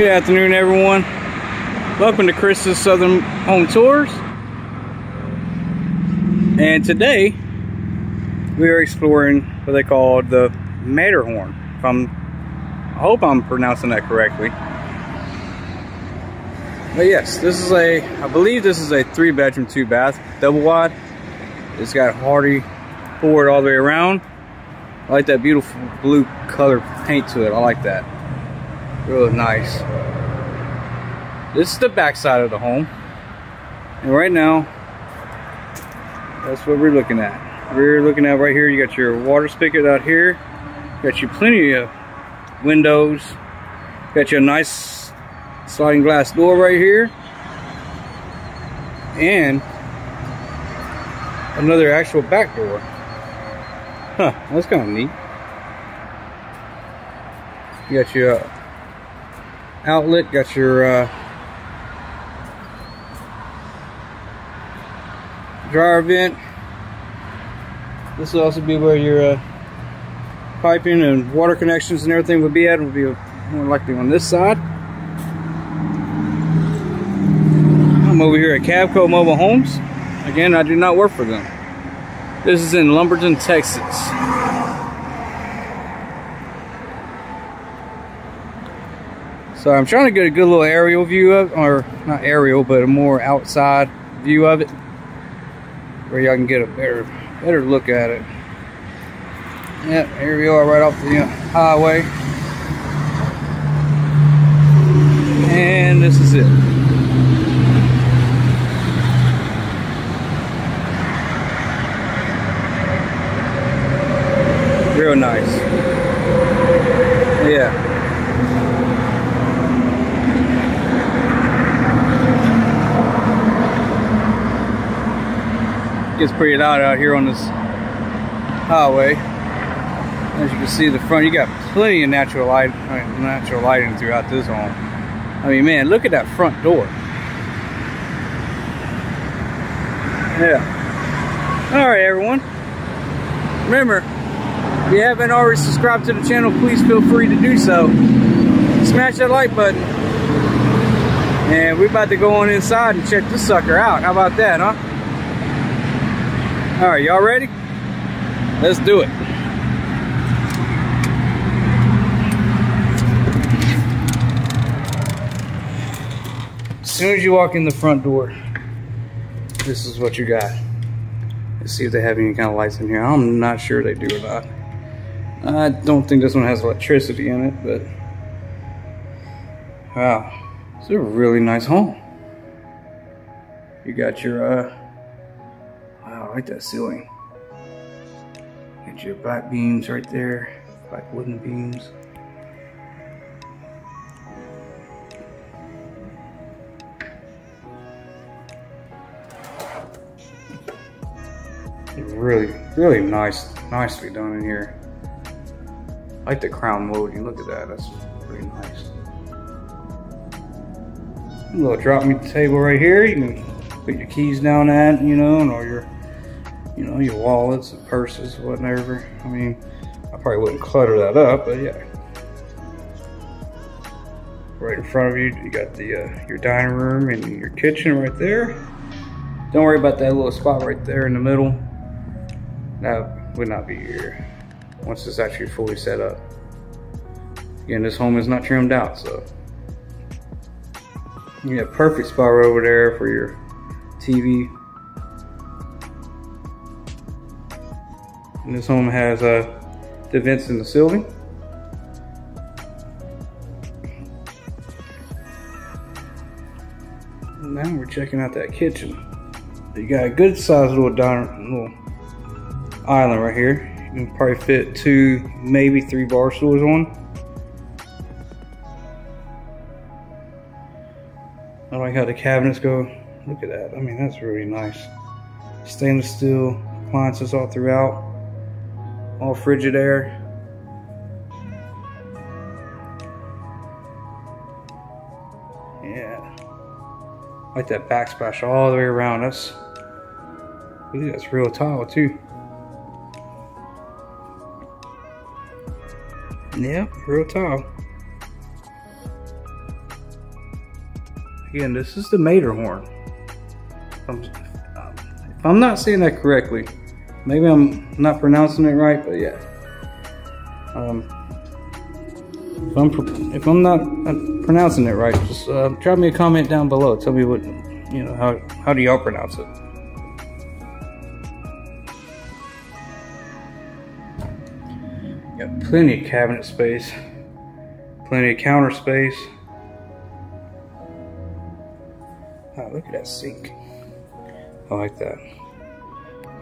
Good afternoon, everyone. Welcome to Chris's Southern Home Tours. And today, we are exploring what they call the Matterhorn. If I'm, I hope I'm pronouncing that correctly. But yes, this is a, I believe this is a three bedroom, two bath, double wide. It's got Hardie board all the way around. I like that beautiful blue color paint to it. I like that. Really nice. This is the back side of the home. And right now, that's what we're looking at. We're looking at right here, you got your water spigot out here. Got you plenty of windows. You got your nice sliding glass door right here. And another actual back door. Huh, that's kind of neat. You got your uh, outlet, got your uh, dryer vent. This will also be where your uh, piping and water connections and everything would be at. It would be more likely on this side. I'm over here at Cavco Mobile Homes. Again, I do not work for them. This is in Lumberton, Texas. So I'm trying to get a good little aerial view of, or not aerial, but a more outside view of it, where y'all can get a better, better look at it. Yep, here we are right off the uh, highway. And this is it. Real nice. Yeah. Gets pretty loud out here on this highway. As you can see the front, you got plenty of natural light, natural lighting throughout this home. I mean, man, look at that front door. Yeah. All right, everyone. Remember, if you haven't already subscribed to the channel, please feel free to do so. Smash that like button. And we're about to go on inside and check this sucker out. How about that, huh? All right, y'all ready? Let's do it. As soon as you walk in the front door, this is what you got. Let's see if they have any kind of lights in here. I'm not sure they do or not. I don't think this one has electricity in it, but wow, it's a really nice home. You got your uh, I like that ceiling. Get your black beams right there, black wooden beams. Really, really nice, nicely done in here. I like the crown molding. Look at that. That's pretty nice. A little drop me table right here. You can put your keys down at, you know, and all your you know, your wallets and purses, whatever. I mean, I probably wouldn't clutter that up, but yeah. Right in front of you, you got the uh, your dining room and your kitchen right there. Don't worry about that little spot right there in the middle. That would not be here once it's actually fully set up. Again, this home is not trimmed out, so you got perfect spot right over there for your TV And this home has uh, the vents in the ceiling. Now we're checking out that kitchen. You got a good sized little diner, little island right here. You can probably fit two, maybe three bar stools on. I like how the cabinets go. Look at that. I mean, that's really nice. Stainless steel appliances all throughout. All Frigidaire. Yeah. Like that backsplash all the way around us. Ooh, that's real tile too. Yep, real tile. Again, this is the Matterhorn. If I'm, if I'm not saying that correctly, maybe I'm not pronouncing it right, but yeah. Um, if I'm if I'm not uh, pronouncing it right, just uh, drop me a comment down below. Tell me what you know how how do y'all pronounce it. Got plenty of cabinet space, plenty of counter space. Oh, look at that sink. I like that.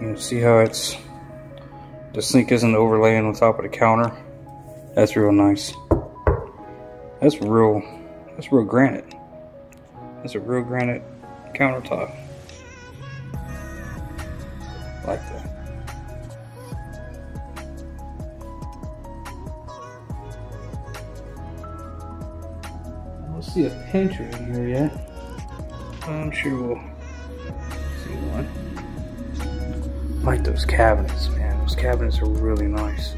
You can see how it's the sink isn't overlaying on top of the counter. That's real nice. That's real, that's real granite. That's a real granite countertop. Like that. I don't see a pantry in here yet. I'm sure we'll see one. Like those cabinets, man. Those cabinets are really nice.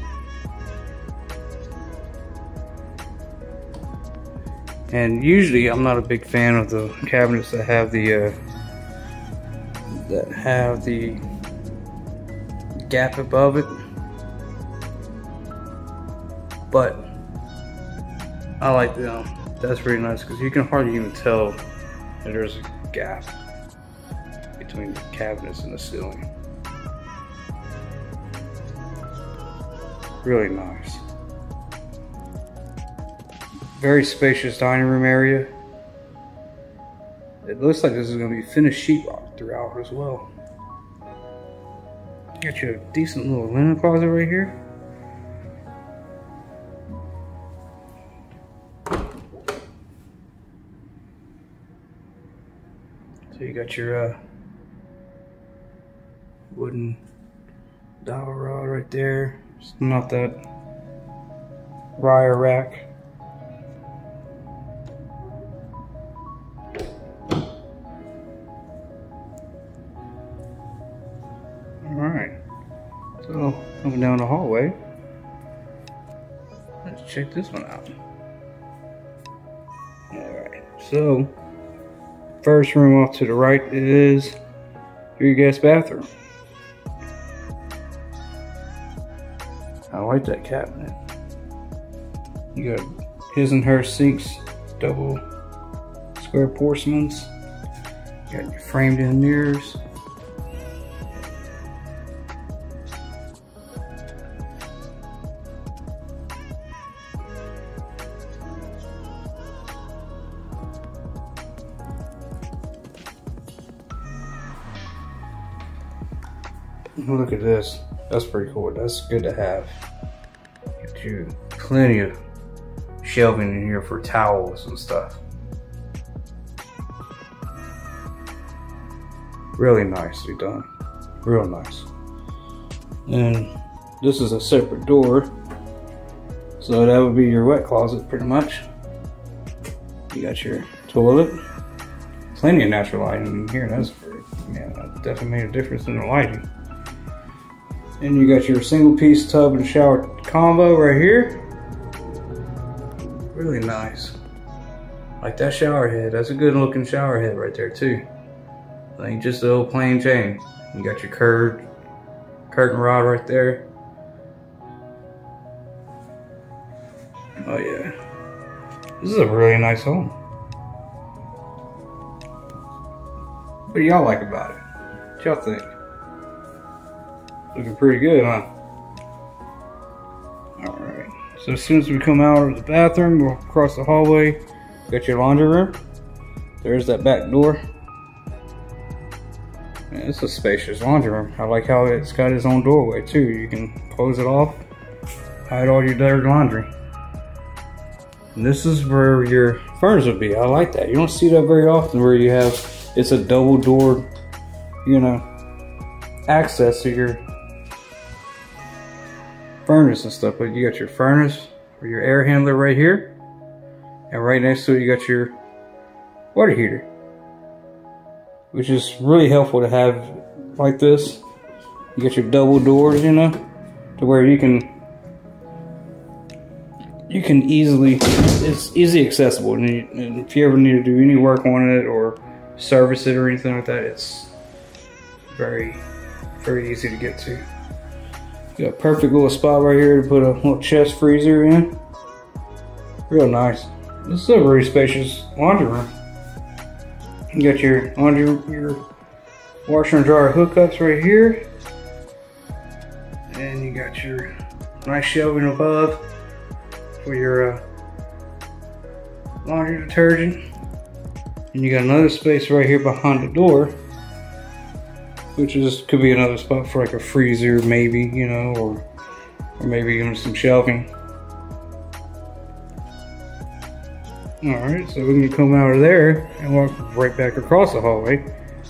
And usually I'm not a big fan of the cabinets that have the uh, that have the gap above it. But I like them. That's really nice because you can hardly even tell that there's a gap between the cabinets and the ceiling. Really nice. Very spacious dining room area. It looks like this is going to be finished sheetrock throughout as well. Got you a decent little linen closet right here. So you got your uh, wooden dowel rod right there. Not that wire rack. Alright, so coming down the hallway, let's check this one out. Alright, so first room off to the right is your guest bathroom. Like that cabinet. You got his and her sinks, double square porcelains. You got your framed in mirrors. Look at this. That's pretty cool. That's good to have. You plenty of shelving in here for towels and stuff. Really nicely done. Real nice. And this is a separate door. So that would be your wet closet pretty much. You got your toilet. Plenty of natural lighting in here. That's for, yeah, that definitely made a difference in the lighting. And you got your single piece tub and shower combo right here. Really nice. Like that shower head, that's a good looking shower head right there too. Like just a little plain Jane. You got your curved curtain rod right there. Oh yeah. This is a really nice home. What do y'all like about it? What y'all think? Looking pretty good, huh? So as soon as we come out of the bathroom, we'll cross the hallway. Got your laundry room. there's that back door. Man, it's a spacious laundry room. I like how it's got its own doorway too. You can close it off, hide all your dirty laundry. And this is where your furnace would be. I like that. You don't see that very often where you have, it's a double door, you know, access to your furnace and stuff. But you got your furnace or your air handler right here. And right next to it, you got your water heater. Which is really helpful to have like this. You got your double doors, you know, to where you can you can easily it's easy accessible and, you, and if you ever need to do any work on it or service it or anything like that it's very very easy to get to got a perfect little spot right here to put a little chest freezer in. Real nice. This is a very spacious laundry room. You got your laundry your washer and dryer hookups right here. And you got your nice shelving above for your uh, laundry detergent. And you got another space right here behind the door, which is could be another spot for like a freezer, maybe you know, or or maybe even some shelving. All right, so we can come out of there and walk right back across the hallway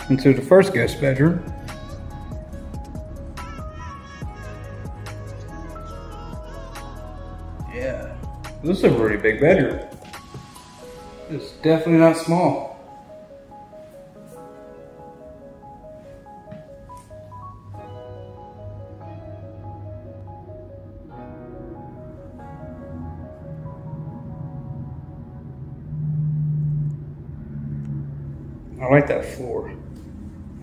into the first guest bedroom. Yeah, this is a pretty big bedroom. It's definitely not small.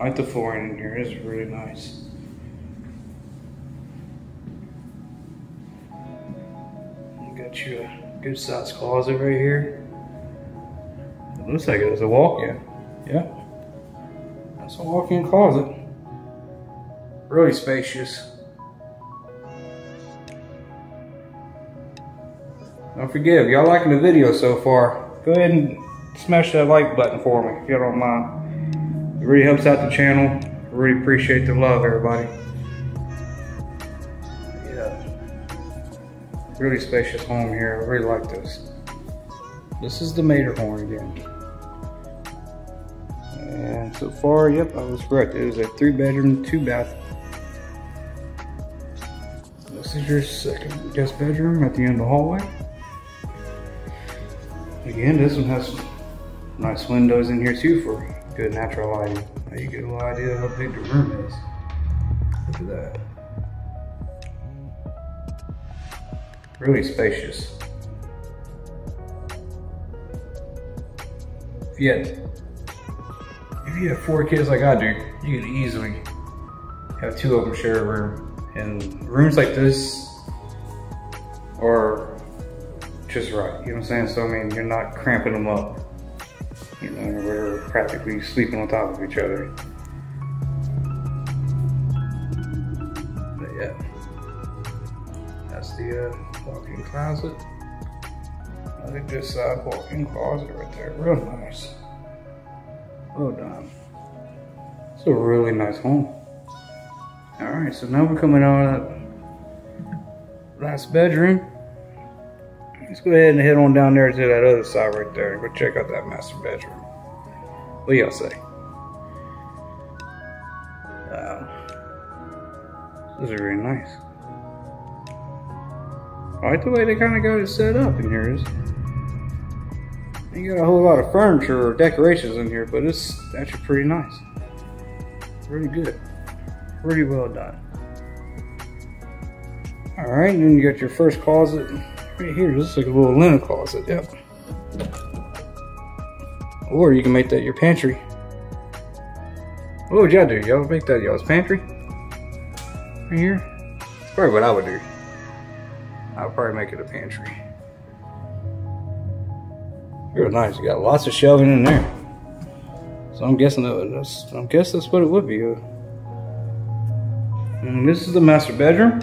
I like the flooring in here. It's really nice. Got you a good sized closet right here. It looks like it was a walk-in. Yeah. That's a walk-in closet. Really spacious. Don't forget, if y'all liking the video so far, go ahead and smash that like button for me if you don't mind. Really helps out the channel. I really appreciate the love, everybody. Yeah. Really spacious home here. I really like this. This is the Matterhorn again. And so far, yep, I was correct. It is a three bedroom, two bath. This is your second guest bedroom at the end of the hallway. Again, this one has nice windows in here too for good natural lighting. Now you get a little idea of how big the room is. Look at that. Really spacious. If you had if you have four kids like I do, you could easily have two of them share a room. And rooms like this are just right, you know what I'm saying? So I mean, you're not cramping them up. You know, we're practically sleeping on top of each other. But yeah, that's the uh, walk-in closet. Another good side walk-in closet right there, real nice. Well done. It's a really nice home. All right, so now we're coming out of that last bedroom. Let's go ahead and head on down there to that other side right there and go check out that master bedroom. What y'all say? Wow. This is really nice. I like the way they kind of got it set up in here. You got a whole lot of furniture or decorations in here, but it's actually pretty nice. Really good. Pretty well done. Alright, then you got your first closet right here. This is like a little linen closet, yep. Or you can make that your pantry. What would y'all do? Y'all make that y'all's pantry? Right here? That's probably what I would do. I'll probably make it a pantry. Real nice. You got lots of shelving in there. So I'm guessing that that's I'm guess that's what it would be. Uh. And this is the master bedroom.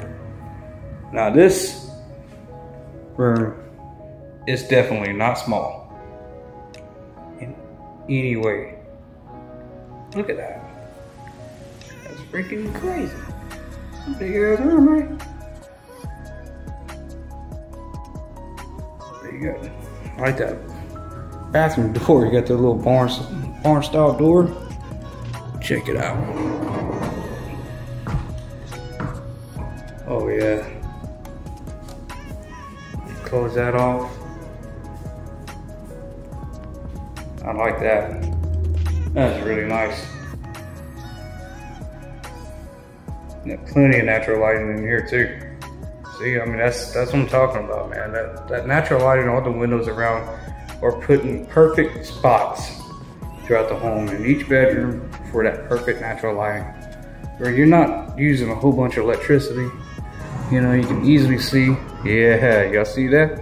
Now this room is definitely not small. anyway. Look at that. That's freaking crazy. Big ass right? There you go. I like that bathroom door. You got the little barn, barn style door. Check it out. Close that off. I like that. That's really nice. Got plenty of natural lighting in here too. See, I mean, that's that's what I'm talking about, man. That, that natural lighting, all the windows around are put in perfect spots throughout the home in each bedroom for that perfect natural lighting. Where you're not using a whole bunch of electricity. You know, you can easily see. Yeah, y'all see that?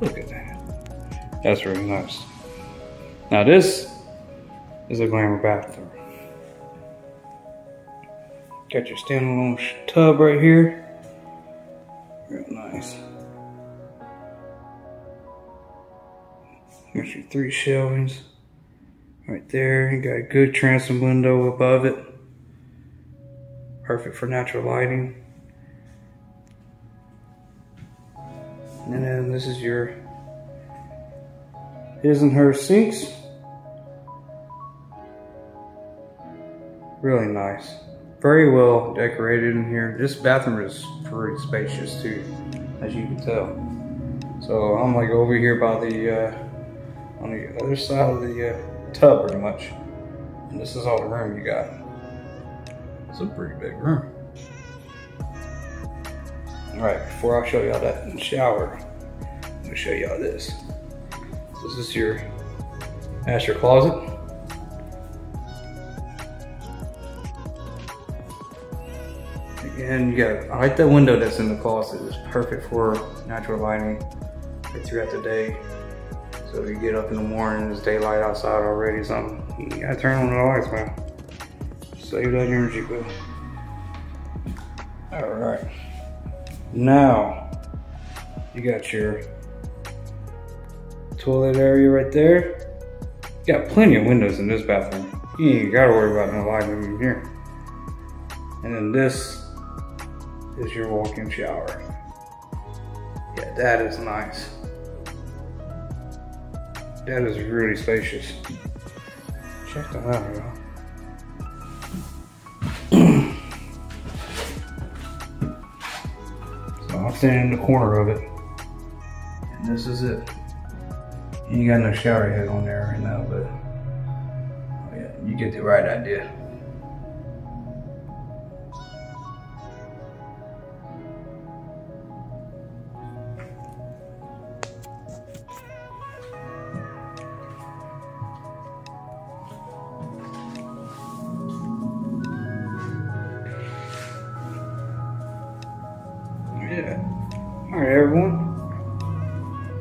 Look at that. That's really nice. Now this is a glamour bathroom. Got your standalone tub right here. Real nice. Got your three shelvings right there. You got a good transom window above it. Perfect for natural lighting. And then this is your his and her sinks. Really nice very well decorated in here. This bathroom is pretty spacious too, as you can tell. So I'm like over here by the, uh, on the other side of the uh, tub pretty much. And this is all the room you got. It's a pretty big room. All right, before I show y'all that shower, I'm gonna show y'all this. This is your master closet. And you got, I like that window that's in the closet. It's perfect for natural lighting throughout the day. So if you get up in the morning, there's daylight outside already, something, you gotta turn on the lights, man. Save that energy, bro. All right. Now, you got your toilet area right there. You got plenty of windows in this bathroom. You ain't gotta worry about no lighting in here. And then this is your walk-in shower. Yeah, that is nice. That is really spacious. Check that out, y'all. In the corner of it. And this is it. You got no shower head on there right now, but oh yeah, you get the right idea. All right, everyone.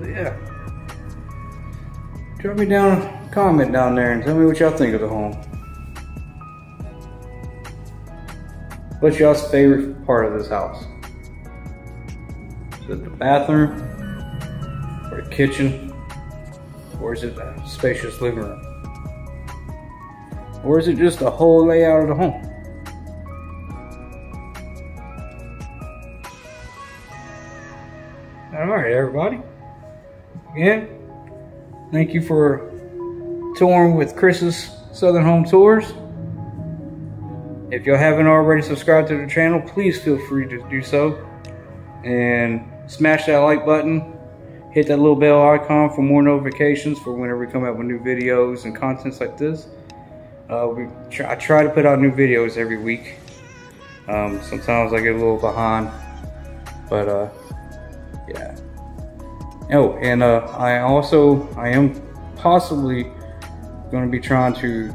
Yeah. Drop me down a comment down there and tell me what y'all think of the home. What's y'all's favorite part of this house? Is it the bathroom? Or the kitchen? Or is it the spacious living room? Or is it just the whole layout of the home? All right, everybody. Again, thank you for touring with Chris's Southern Home Tours. If you haven't already subscribed to the channel, please feel free to do so. And smash that like button. Hit that little bell icon for more notifications for whenever we come out with new videos and contents like this. Uh, we I try to put out new videos every week. Um, sometimes I get a little behind, but uh. Oh, and uh, I also, I am possibly going to be trying to,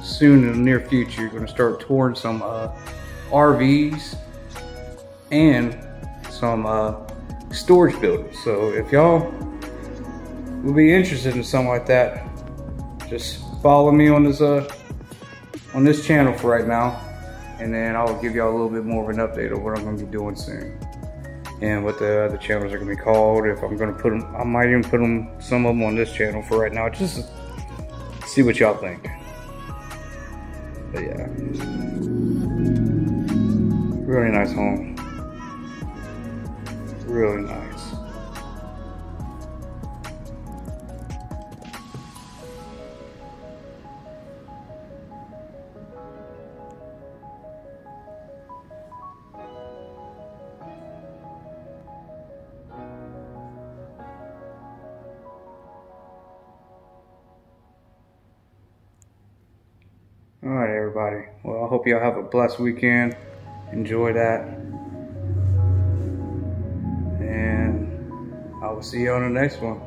soon in the near future, going to start touring some uh, RVs and some uh, storage buildings. So if y'all would be interested in something like that, just follow me on this uh on this channel for right now, and then I'll give y'all a little bit more of an update of what I'm going to be doing soon and what the other channels are gonna be called. If I'm gonna put them, I might even put them some of them on this channel for right now. Just see what y'all think. But yeah. Really nice home. Really nice. All right, everybody. Well, I hope y'all have a blessed weekend. Enjoy that. And I will see you on the next one.